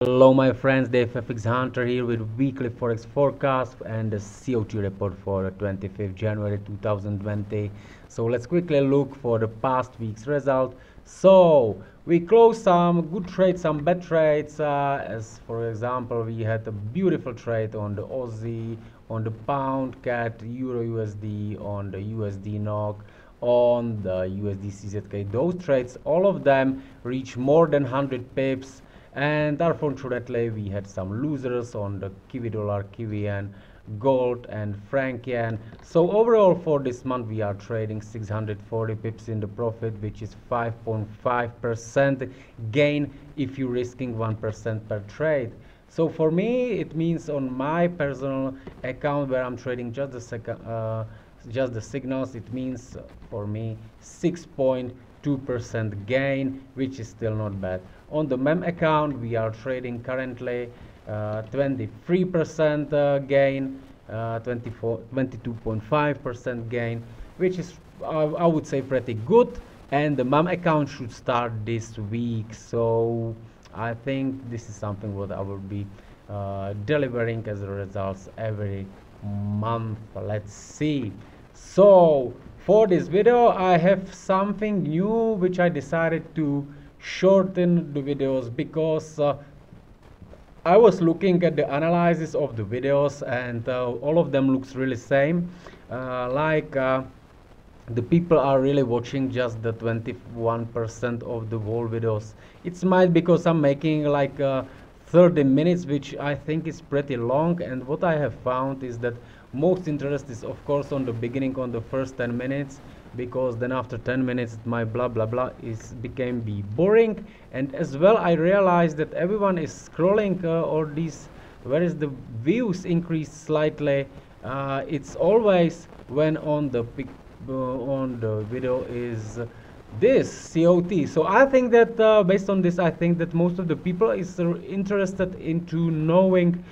Hello my friends, Dave FX Hunter here with weekly Forex forecast and the COT report for 25th January 2020. So let's quickly look for the past week's result. So we closed some good trades, some bad trades. Uh, as for example, we had a beautiful trade on the Aussie, on the Pound CAD, Euro USD, on the USD NOK on the USD CZK. Those trades, all of them reach more than 100 pips and unfortunately we had some losers on the kiwi dollar kiwi and gold and franc yen. So overall for this month we are trading 640 pips in the profit which is 5.5 percent gain if you're risking one percent per trade. So for me it means on my personal account where i'm trading just the second uh, just the signals it means for me 6.5 2% gain which is still not bad. On the mem account we are trading currently uh, 23% uh, gain uh, 22.5% gain which is I would say pretty good and the MEM account should start this week. So I think this is something what I will be uh, delivering as results every month. Let's see. So for this video I have something new which I decided to shorten the videos because uh, I was looking at the analysis of the videos and uh, all of them looks really same. Uh, like uh, the people are really watching just the 21% of the whole videos. It's might because I'm making like uh, 30 minutes which I think is pretty long and what I have found is that most interest is of course on the beginning on the first 10 minutes because then after 10 minutes my blah blah blah is became be boring. And as well I realized that everyone is scrolling uh, or these whereas the views increase slightly uh, it's always when on the pic uh, on the video is this COT so I think that uh, based on this I think that most of the people is interested into knowing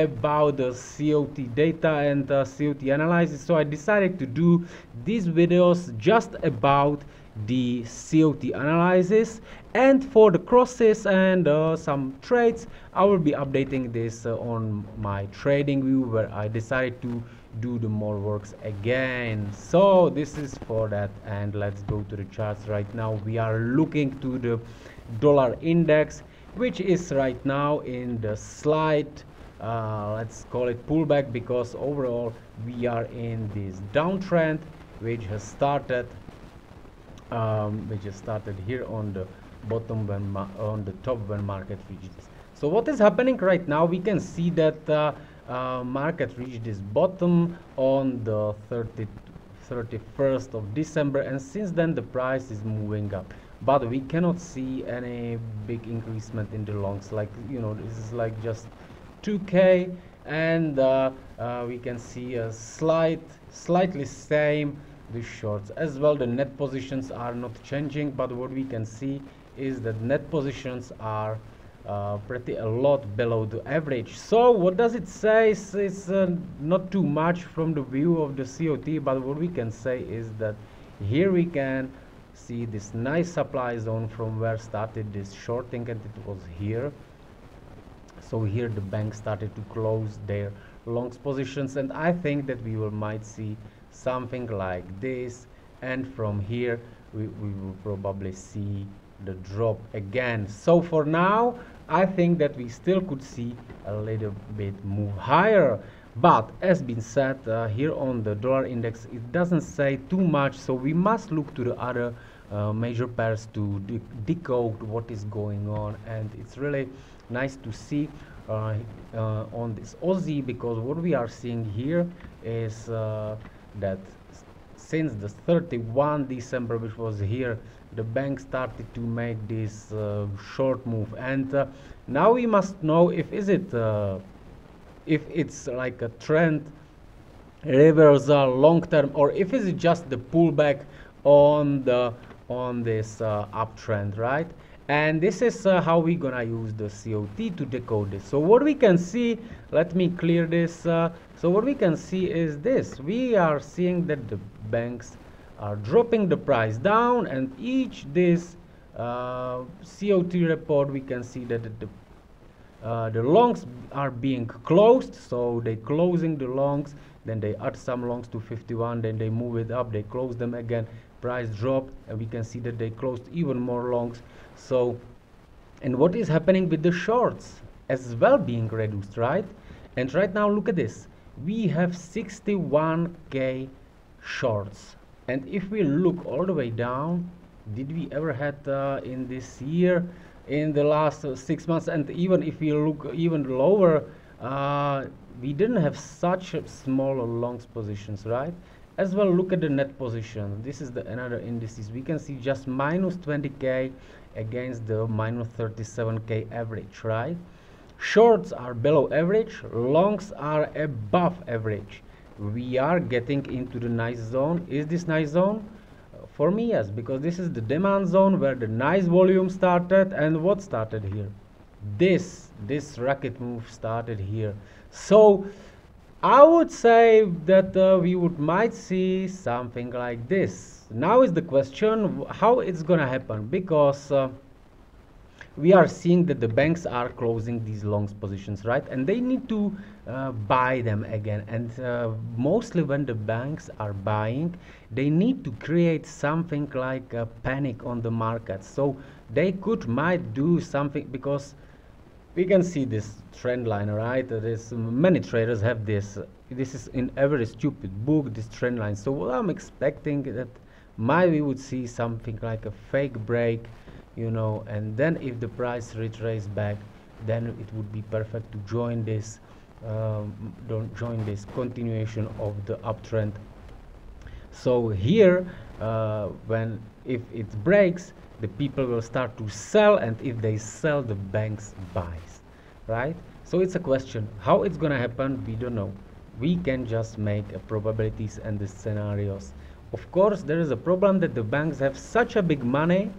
about the COT data and COT analysis. So I decided to do these videos just about the COT analysis. And for the crosses and uh, some trades I will be updating this uh, on my trading view where I decided to do the more works again. So this is for that. And let's go to the charts right now. We are looking to the dollar index which is right now in the slight uh, let's call it pullback because overall we are in this downtrend which has started um, which has started here on the bottom when on the top when market reaches so what is happening right now? We can see that uh, uh, market reached this bottom on the 30 31st of December and since then the price is moving up. But we cannot see any big increasement in the longs like you know this is like just 2k and uh, uh, we can see a slight slightly same the shorts. As well the net positions are not changing but what we can see is that net positions are uh, pretty a lot below the average. So what does it say? It's, it's uh, not too much from the view of the COT but what we can say is that here we can see this nice supply zone from where started this shorting and it was here so here the bank started to close their longs positions and i think that we will might see something like this. And from here we, we will probably see the drop again. So for now i think that we still could see a little bit move higher. But as been said uh, here on the dollar index it doesn't say too much. So we must look to the other uh, major pairs to de decode what is going on. And it's really nice to see uh, uh, on this Aussie because what we are seeing here is uh, that since the 31 December which was here the bank started to make this uh, short move. And uh, now we must know if is it uh, if it's like a trend reversal long term or if is it just the pullback on the on this uptrend right and this is uh, how we're gonna use the COT to decode this. So what we can see let me clear this uh, so what we can see is this. We are seeing that the banks are dropping the price down and each this uh, COT report we can see that the uh, the longs are being closed. So they closing the longs then they add some longs to 51 then they move it up they close them again price dropped and we can see that they closed even more longs. So and what is happening with the shorts as well being reduced right? And right now look at this. We have 61k shorts. And if we look all the way down did we ever had uh, in this year in the last uh, six months? And even if we look even lower uh, we didn't have such small longs positions right as well look at the net position. This is the another indices. We can see just minus 20k against the minus 37k average right? Shorts are below average longs are above average. We are getting into the nice zone. Is this nice zone? For me yes because this is the demand zone where the nice volume started and what started here. This this rocket move started here. So i would say that uh, we would might see something like this. Now is the question how it's gonna happen? Because uh, we are seeing that the banks are closing these long positions right? And they need to uh, buy them again. And uh, mostly when the banks are buying they need to create something like a panic on the market. So they could might do something because we can see this trend line right? There's many traders have this this is in every stupid book this trend line. So what i'm expecting that might we would see something like a fake break you know and then if the price retrace back then it would be perfect to join this um, don't join this continuation of the uptrend. So here uh, when if it breaks the people will start to sell and if they sell the banks buys right? So it's a question how it's gonna happen we don't know. We can just make probabilities and the scenarios. Of course there is a problem that the banks have such a big money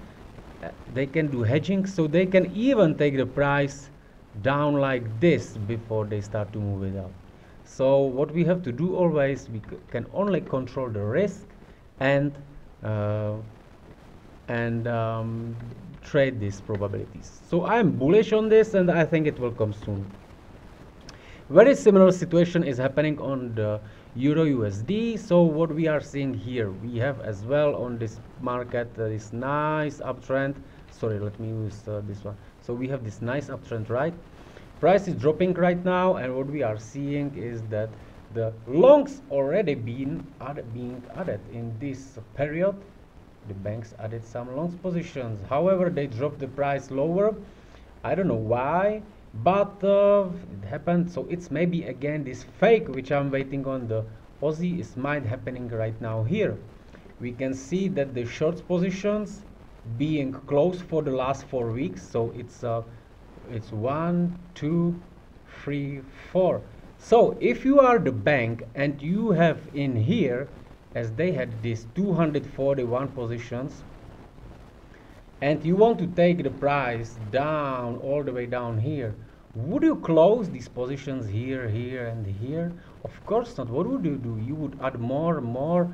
they can do hedging so they can even take the price down like this before they start to move it up. So what we have to do always we can only control the risk and uh, and um, trade these probabilities. So i'm bullish on this and i think it will come soon. Very similar situation is happening on the euro usd so what we are seeing here we have as well on this market uh, this nice uptrend. Sorry let me use uh, this one. So we have this nice uptrend right? Price is dropping right now and what we are seeing is that the longs already been added, being added in this period. The banks added some longs positions. However they dropped the price lower. I don't know why but uh, it happened. So it's maybe again this fake which i'm waiting on. The aussie is might happening right now here. We can see that the short positions being closed for the last four weeks. So it's uh it's one two three four so if you are the bank and you have in here as they had these 241 positions and you want to take the price down all the way down here would you close these positions here here and here? Of course not. What would you do? You would add more more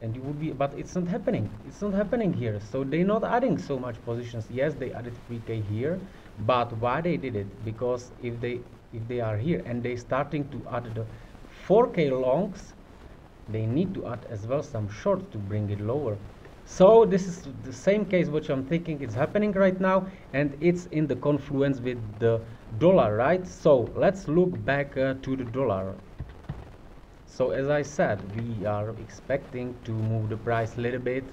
and you would be but it's not happening. It's not happening here. So they're not adding so much positions. Yes they added 3k here but why they did it? Because if they if they are here and they starting to add the 4k longs they need to add as well some shorts to bring it lower. So this is the same case which I'm thinking is happening right now and it's in the confluence with the dollar right? So let's look back uh, to the dollar. So as I said we are expecting to move the price a little bit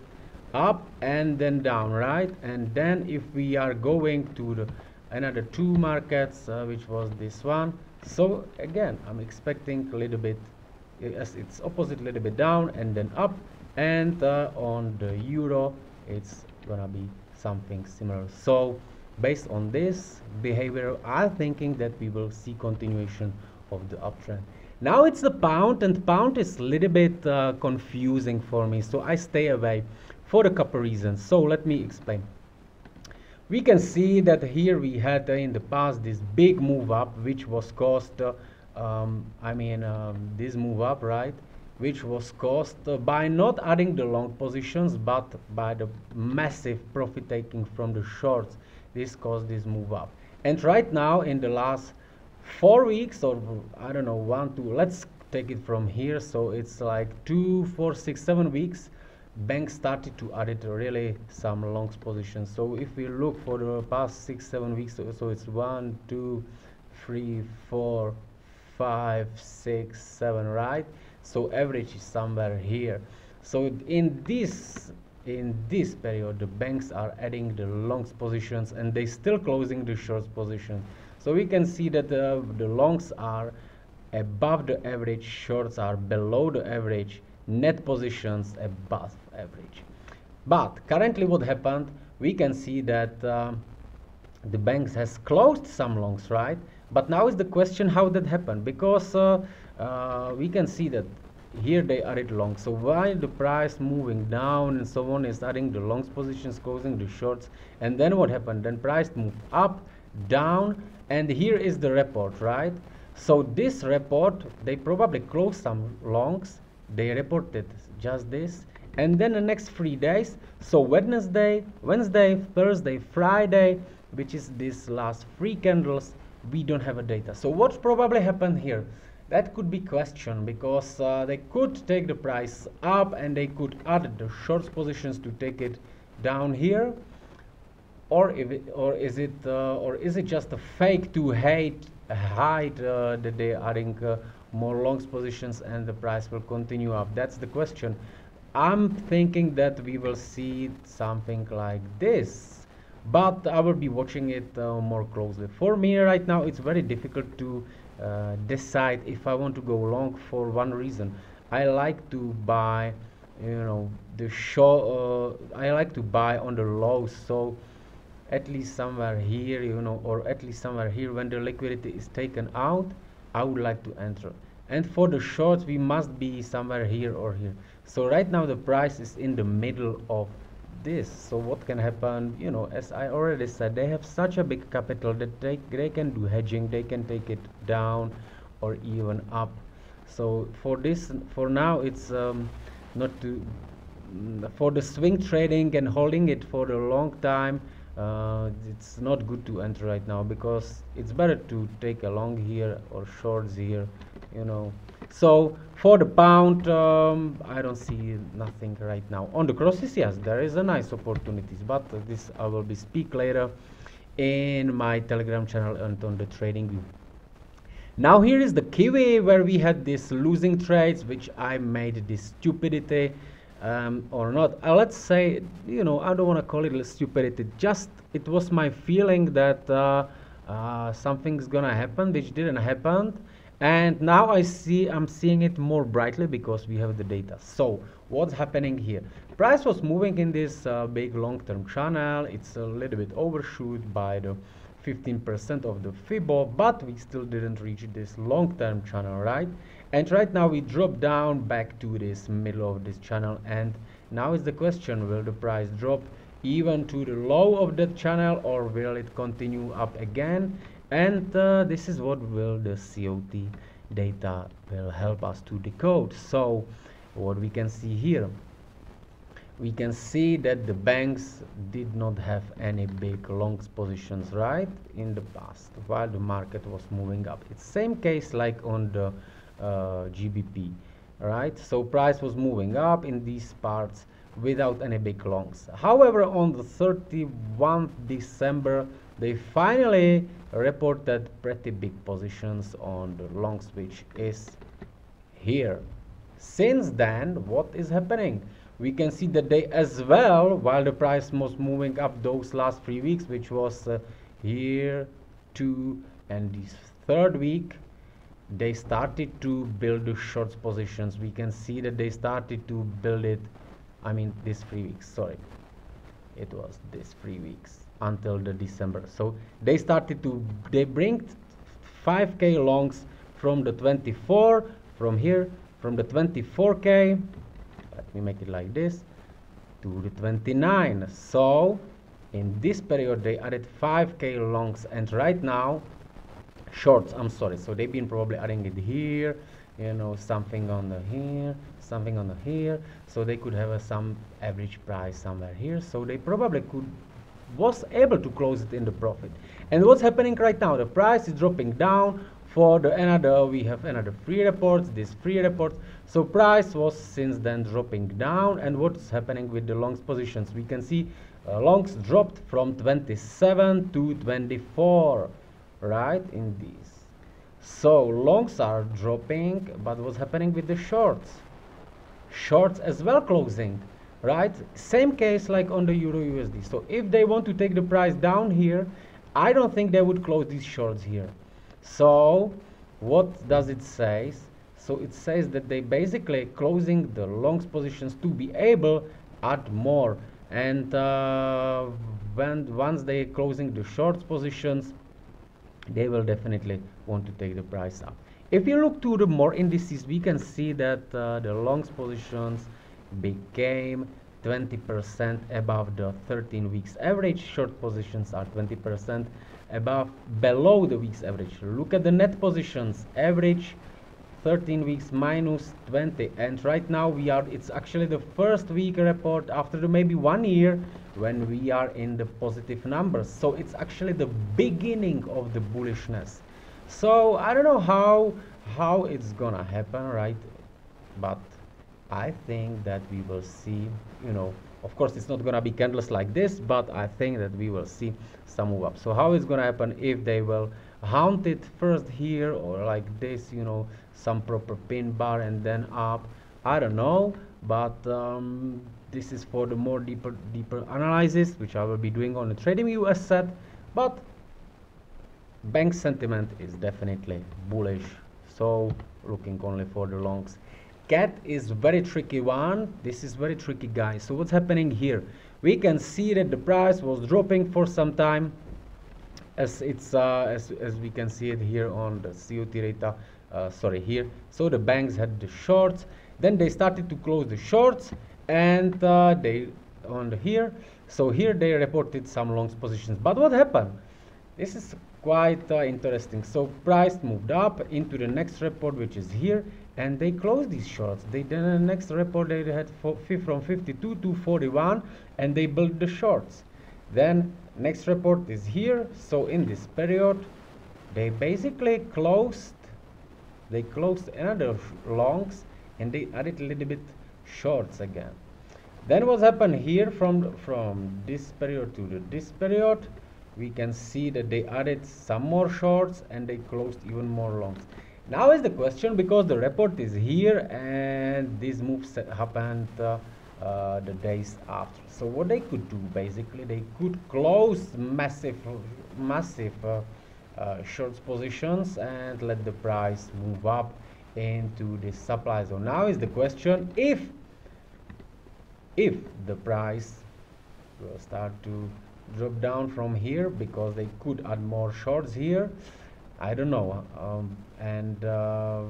up and then down right? And then if we are going to the another two markets uh, which was this one so again I'm expecting a little bit yes it's opposite a little bit down and then up. And uh, on the euro it's gonna be something similar. So based on this behavior i'm thinking that we will see continuation of the uptrend. Now it's the pound and pound is a little bit uh, confusing for me so i stay away for a couple reasons. So let me explain we can see that here we had uh, in the past this big move up which was caused uh, um, i mean um, this move up right which was caused uh, by not adding the long positions but by the massive profit taking from the shorts. This caused this move up. And right now in the last four weeks or I don't know one two let's take it from here. So it's like two four six seven weeks banks started to add it really some longs positions. So if we look for the past six seven weeks so, so it's one two three four five six seven right? So average is somewhere here. So in this in this period the banks are adding the longs positions and they still closing the shorts position. So we can see that uh, the longs are above the average shorts are below the average net positions above average. But currently what happened we can see that uh, the banks has closed some longs right? But now is the question how that happened because uh, uh, we can see that here they are it long. So while the price moving down and so on is adding the longs positions closing the shorts and then what happened? Then price moved up down and here is the report right? So this report they probably closed some longs they reported just this. And then the next three days so wednesday wednesday thursday friday which is this last three candles we don't have a data. So what probably happened here? That could be question because uh, they could take the price up and they could add the short positions to take it down here. Or if it, or is it uh, or is it just a fake to hate hide uh, that they are adding uh, more longs positions and the price will continue up. That's the question. I'm thinking that we will see something like this but i will be watching it uh, more closely. For me right now it's very difficult to uh, decide if i want to go long for one reason. I like to buy you know the show uh, i like to buy on the lows so at least somewhere here you know or at least somewhere here when the liquidity is taken out I would like to enter. And for the short we must be somewhere here or here. So right now the price is in the middle of this. So what can happen? You know as I already said they have such a big capital that they, they can do hedging they can take it down or even up. So for this for now it's um, not to for the swing trading and holding it for a long time uh, it's not good to enter right now because it's better to take a long here or shorts here you know. So for the pound um, I don't see nothing right now. On the crosses yes there is a nice opportunities but uh, this I will be speak later in my telegram channel and on the trading view. Now here is the kiwi where we had this losing trades which I made this stupidity um, or not. Uh, let's say, you know, I don't want to call it stupidity. Just it was my feeling that uh, uh, something's gonna happen, which didn't happen, and now I see I'm seeing it more brightly because we have the data. So what's happening here? Price was moving in this uh, big long-term channel. It's a little bit overshoot by the 15% of the FIBO, but we still didn't reach this long-term channel, right? And right now we drop down back to this middle of this channel and now is the question will the price drop even to the low of that channel or will it continue up again? And uh, this is what will the COT data will help us to decode. So what we can see here we can see that the banks did not have any big long positions right in the past while the market was moving up. It's same case like on the GBP right so price was moving up in these parts without any big longs. However on the 31st December they finally reported pretty big positions on the longs which is here. Since then what is happening? We can see that they as well while the price was moving up those last three weeks which was uh, here two and this third week they started to build the shorts positions. We can see that they started to build it i mean this three weeks sorry. It was this three weeks until the december. So they started to they bring 5k longs from the 24 from here from the 24k let me make it like this to the 29 so in this period they added 5k longs. And right now shorts i'm sorry. So they've been probably adding it here you know something on the here something on the here. So they could have a, some average price somewhere here. So they probably could was able to close it in the profit. And what's happening right now the price is dropping down for the another we have another free reports this free report so price was since then dropping down. And what's happening with the longs positions? We can see uh, longs dropped from 27 to 24 right in this. So longs are dropping but what's happening with the shorts? Shorts as well closing right? Same case like on the euro usd so if they want to take the price down here i don't think they would close these shorts here. So what does it say? So it says that they basically closing the longs positions to be able add more. And uh, when once they closing the shorts positions they will definitely want to take the price up. If you look to the more indices we can see that uh, the longs positions became 20% above the 13 weeks average. Short positions are 20% above below the week's average. Look at the net positions average 13 weeks minus 20 and right now we are it's actually the first week report after maybe one year when we are in the positive numbers. So it's actually the beginning of the bullishness. So i don't know how how it's gonna happen right? But i think that we will see you know of course it's not gonna be candles like this but i think that we will see some move up. So how it's gonna happen if they will haunt it first here or like this you know some proper pin bar and then up. I don't know but um, this is for the more deeper deeper analysis which i will be doing on the TradingView asset but bank sentiment is definitely bullish. So looking only for the longs. CAD is very tricky one. This is very tricky guys. So what's happening here? We can see that the price was dropping for some time as it's uh, as, as we can see it here on the COT data uh, sorry here. So the banks had the shorts. Then they started to close the shorts and uh, they on the here so here they reported some longs positions. But what happened? This is quite uh, interesting. So price moved up into the next report which is here and they closed these shorts. They then the next report they had from 52 to 41 and they built the shorts. Then next report is here. So in this period they basically closed they closed another longs and they added a little bit shorts again. Then what happened here from from this period to the, this period we can see that they added some more shorts and they closed even more longs. Now is the question because the report is here and these moves happened uh, uh, the days after. So what they could do basically they could close massive massive uh, uh, positions and let the price move up into the supply zone. Now is the question if if the price will start to drop down from here because they could add more shorts here I don't know um, and uh,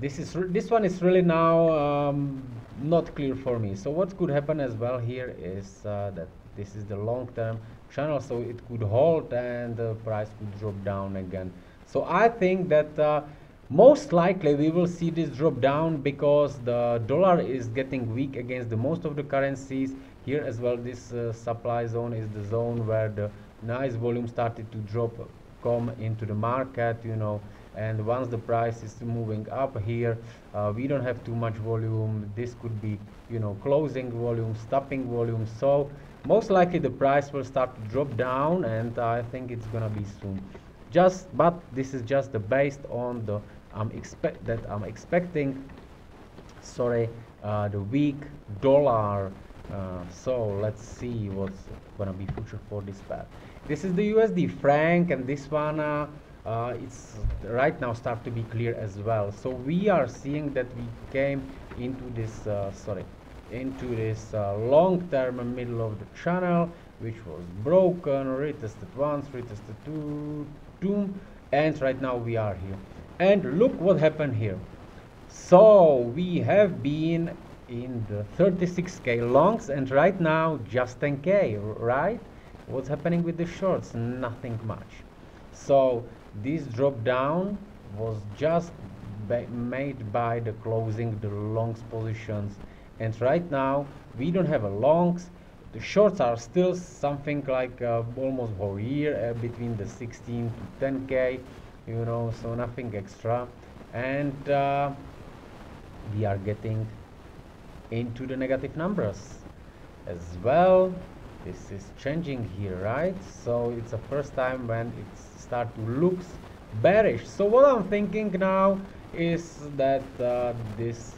this is this one is really now um, not clear for me. So what could happen as well here is uh, that this is the long-term channel so it could hold and the price could drop down again. So I think that uh, most likely we will see this drop down because the dollar is getting weak against the most of the currencies. Here as well this uh, supply zone is the zone where the nice volume started to drop come into the market you know and once the price is moving up here uh, we don't have too much volume. This could be you know closing volume stopping volume. So most likely the price will start to drop down and I think it's gonna be soon. Just but this is just the based on the I'm expect that I'm expecting sorry uh, the weak dollar. Uh, so let's see what's gonna be future for this pair. This is the USD franc and this one uh, it's right now start to be clear as well. So we are seeing that we came into this uh, sorry into this uh, long-term middle of the channel which was broken retested once retested two two and right now we are here. And look what happened here. So we have been in the 36k longs and right now just 10k right? What's happening with the shorts? Nothing much. So this drop down was just made by the closing the longs positions. And right now we don't have a longs. The shorts are still something like uh, almost a year uh, between the 16 to 10k you know so nothing extra. And uh, we are getting into the negative numbers as well this is changing here right? So it's the first time when it start to looks bearish. So what i'm thinking now is that uh, this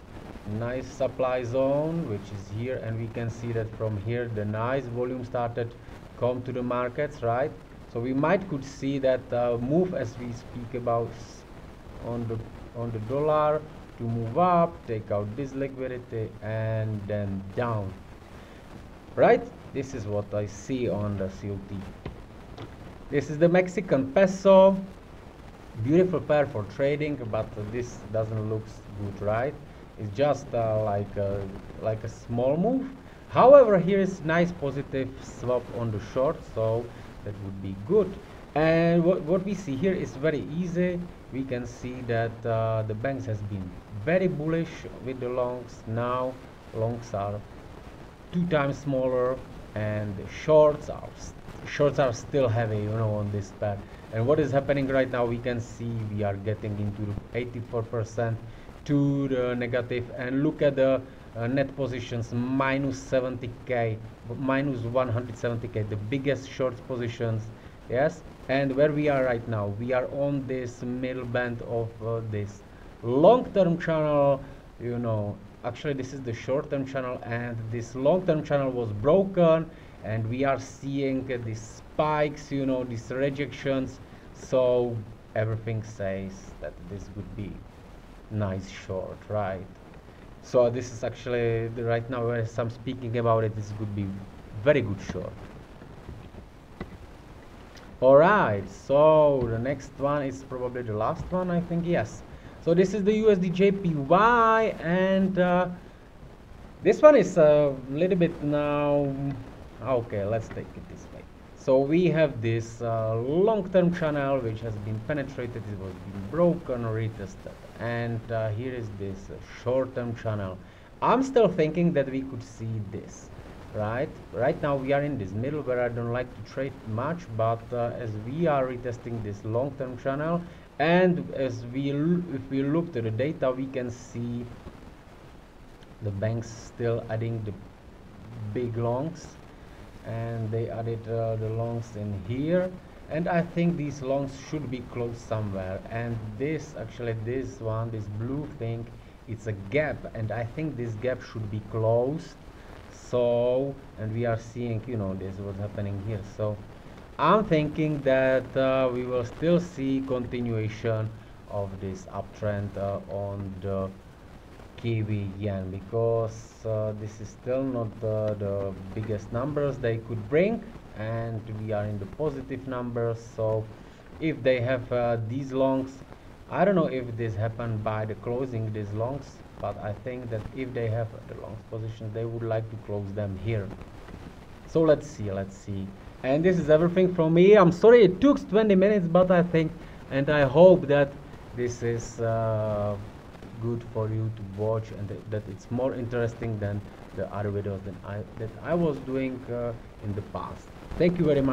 nice supply zone which is here and we can see that from here the nice volume started come to the markets right? So we might could see that uh, move as we speak about on the on the dollar to move up take out this liquidity and then down. Right this is what I see on the COT this is the Mexican peso. Beautiful pair for trading but this doesn't look good right? It's just uh, like a, like a small move. However here is nice positive swap on the short so that would be good. And what, what we see here is very easy. We can see that uh, the banks has been very bullish with the longs. Now longs are two times smaller and shorts are shorts are still heavy you know on this pair and what is happening right now we can see we are getting into 84 percent to the negative. And look at the uh, net positions minus 70k minus 170k the biggest short positions yes? And where we are right now we are on this middle band of uh, this long-term channel you know actually this is the short-term channel and this long-term channel was broken and we are seeing uh, these spikes you know these rejections. So everything says that this would be nice short right? So this is actually the, right now as I'm speaking about it this would be very good short. All right so the next one is probably the last one I think yes so this is the USD JPY and uh, this one is a little bit now okay let's take it this way. So we have this uh, long-term channel which has been penetrated it was been broken retested and uh, here is this uh, short-term channel. I'm still thinking that we could see this right? Right now we are in this middle where i don't like to trade much but uh, as we are retesting this long-term channel and as we if we look to the data we can see the banks still adding the big longs. And they added uh, the longs in here. And I think these longs should be closed somewhere. And this actually this one this blue thing it's a gap. And I think this gap should be closed. So and we are seeing you know this what's happening here. So I'm thinking that uh, we will still see continuation of this uptrend uh, on the Kiwi yen because uh, this is still not the, the biggest numbers they could bring and we are in the positive numbers. So if they have uh, these longs I don't know if this happened by the closing these longs but I think that if they have the longs position they would like to close them here. So let's see let's see and this is everything from me. I'm sorry it took 20 minutes but I think and I hope that this is uh, good for you to watch and th that it's more interesting than the other videos that I that I was doing uh, in the past. Thank you very much